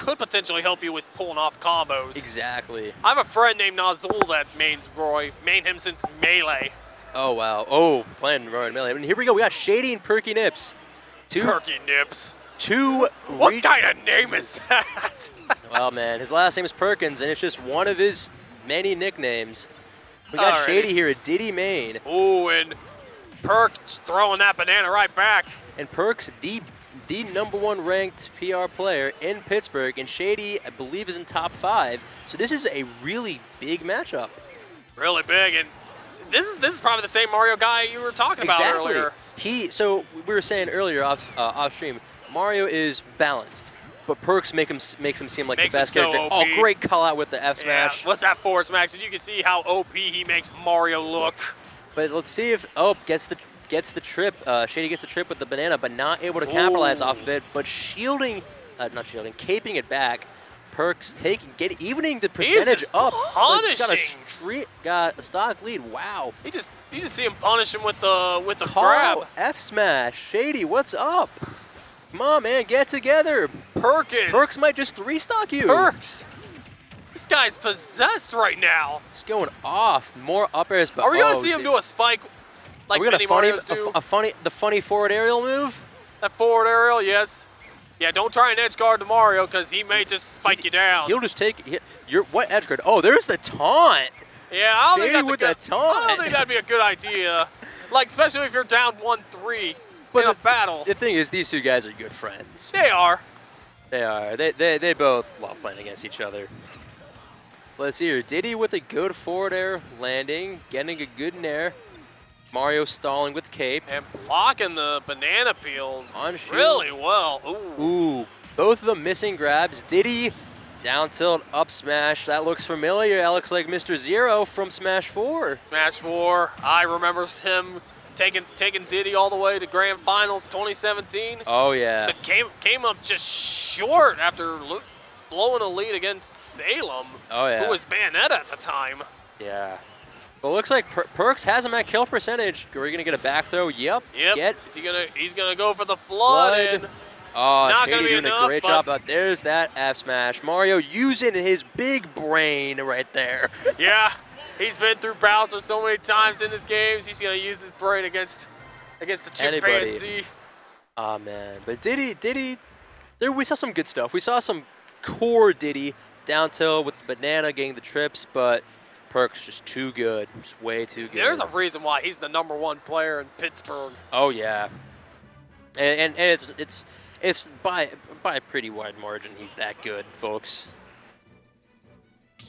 could potentially help you with pulling off combos. Exactly. I have a friend named Nazul that mains Roy, main him since Melee. Oh, wow. Oh, playing Roy and Melee. And here we go. We got Shady and Perky Nips. Two, Perky Nips. two What kind of name is that? Well, man, his last name is Perkins, and it's just one of his many nicknames. We got Alrighty. Shady here at Diddy Main, Ooh, and Perk throwing that banana right back. and Perks, the the number one ranked PR player in Pittsburgh, and Shady, I believe, is in top five. So this is a really big matchup. Really big, and this is this is probably the same Mario guy you were talking about exactly. earlier. He so we were saying earlier off uh, off stream, Mario is balanced, but Perks make him makes him seem like Makes the best so character. OP. Oh, great call out with the F smash. Yeah, with that forward smash, as you can see how OP he makes Mario look. But let's see if oh gets the gets the trip. Uh, Shady gets the trip with the banana, but not able to capitalize off of it. But shielding, uh, not shielding, caping it back. Perks taking get evening the percentage up. Like, he's got a punishing. street, got a stock lead. Wow. He just you just see him punish him with the with the Carl grab. F smash. Shady, what's up? Come on, man, get together. Perkins. Perks might just three stock you. Perks. This guy's possessed right now. He's going off. More up airs, but Are we gonna oh, see him dude. do a spike like we gonna many funny, a, a funny, the funny forward aerial move? that forward aerial, yes. Yeah, don't try and edge guard to Mario because he may just spike you down. He'll just take. He, you're what edge guard? Oh, there's the taunt. Yeah, I don't Shady think that's with a good, the taunt. I don't think that'd be a good idea. Like especially if you're down one three But in a the- battle. The thing is, these two guys are good friends. they are. They are. They, they, they both love playing against each other. Let's see here. Diddy with a good forward air landing, getting a good nair. Mario stalling with cape. And blocking the banana peel On shield. really well. Ooh. Ooh, both of them missing grabs. Diddy down tilt, up smash. That looks familiar. That looks like Mr. Zero from Smash 4. Smash 4. I remember him taking taking Diddy all the way to Grand Finals 2017. Oh, yeah. But came came up just short after blowing a lead against Salem, Oh, yeah. who was Bayonetta at the time. Yeah. Well, looks like per Perks has him at kill percentage. Are we gonna get a back throw? Yep. Yep. Get Is he gonna? He's gonna go for the FLUDD. FLUDD. Oh, Not Katie be doing a enough, great but- job. But there's that F smash. Mario using his big brain right there. yeah. He's been through Bowser so many times in his games. He's gonna use his brain against against the Anybody. chimpanzee. Oh man, but Diddy, Diddy, there we saw some good stuff. We saw some core Diddy down tilt with the banana getting the trips, but Perks just too good, just way too good. There's a reason why he's the number one player in Pittsburgh. Oh yeah, and, and, and it's it's it's by by a pretty wide margin. He's that good, folks.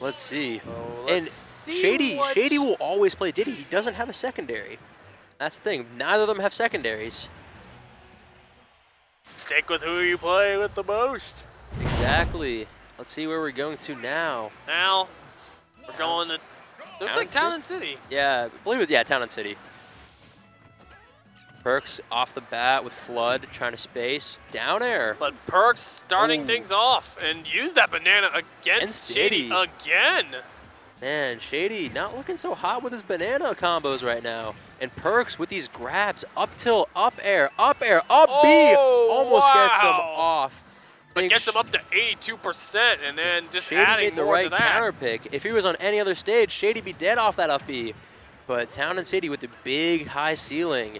Let's see. And let's see Shady what- Shady will always play Diddy. He doesn't have a secondary. That's the thing. Neither of them have secondaries. stick with who you play with the most. Exactly. Let's see where we're going to now. Now we're going to looks Town like and Town and City. Yeah, I believe it. Yeah, Town and City. Perks off the bat with FLUDD trying to space. Down air. But Perks starting Ooh. things off and use that banana against Shady Shady. again. Man, Shady not looking so hot with his banana combos right now. And Perks with these grabs. Up tilt, up air, up air, up B. Oh, Almost gets him off. But gets him up to 82% and then just Shady adding made the more right to that. counter pick. If he was on any other stage, Shady'd be dead off that up B. But Town and City with the big high ceiling.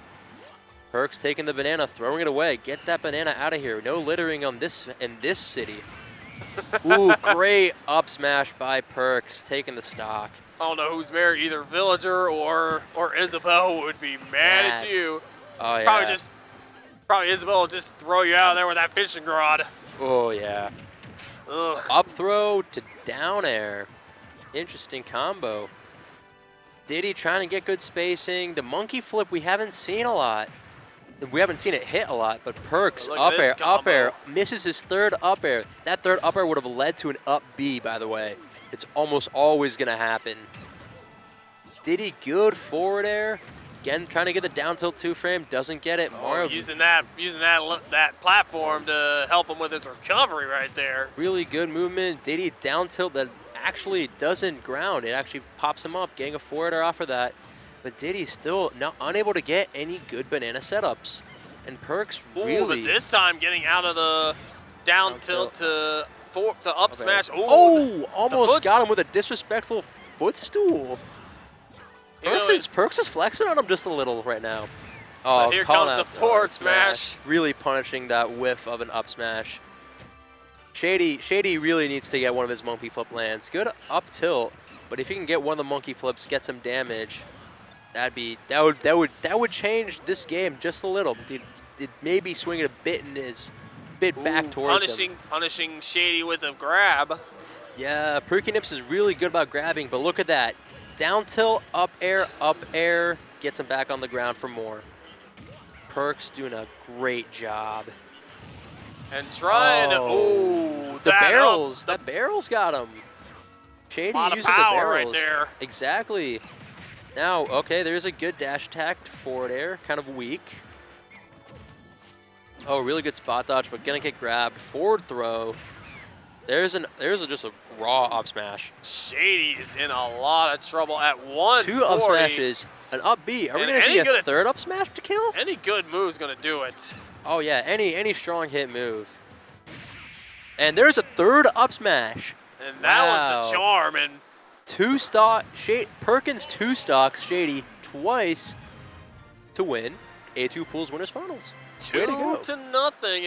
Perks taking the banana, throwing it away. Get that banana out of here. No littering on this in this city. Ooh, great up smash by Perks, taking the stock. I don't know who's there, either Villager or or Isabelle would be mad Mad. at you. Oh yeah. Probably just probably Isabelle will just throw you out of there with that fishing rod. Oh yeah. Ugh. Up throw to down air. Interesting combo. Diddy trying to get good spacing. The monkey flip we haven't seen a lot. We haven't seen it hit a lot, but Perks oh, Look up air, up air, misses his third up air. That third up air would have led to an up B, by the way. It's almost always gonna happen. Diddy good forward air. Again, trying to get the down tilt two frame, doesn't get it. Oh, Mario using that using that that platform to help him with his recovery right there. Really good movement. Diddy down tilt that actually doesn't ground. It actually pops him up, getting a forward air off of that. But Diddy still not unable to get any good banana setups. And Perks Ooh, really but this time getting out of the down Down tilt to for the up Okay. smash. Ooh, Oh, almost foot- got him with a disrespectful footstool. Perks is, Perks is flexing on him just a little right now. Oh, but Oh, here comes out the forward smash. Really punishing that whiff of an up smash. Shady, Shady really needs to get one of his monkey flip lands. Good up tilt, but if he can get one of the monkey flips, get some damage, that'd be that would that would that would change this game just a little. Did did maybe swing it a bit in his bit back ooh, towards him. punishing, punishing Shady with a grab. Yeah, Perky Nips is really good about grabbing, but look at that. Down tilt, up air, up air, gets him back on the ground for more. Perks doing a great job. And trying Oh, to, ooh, The barrels, Up, that barrels got him. the Shady using the power right barrels. there. Exactly. Now, okay, there's a good dash attack to forward air, kind of weak. Oh, really good spot dodge, but gonna get grabbed. Forward throw. There's an there's a, just a raw up smash. Shady is in a lot of trouble at one. Two up smashes, an up B. Are we gonna see a third up smash to kill? Any good move's gonna do it. Oh yeah, any any strong hit move. And there's a third up smash. And that was Wow. the charm. And Two stock Shade Perkins two stocks Shady twice to win A2 Pools Winners Finals. two Way to go. to nothing.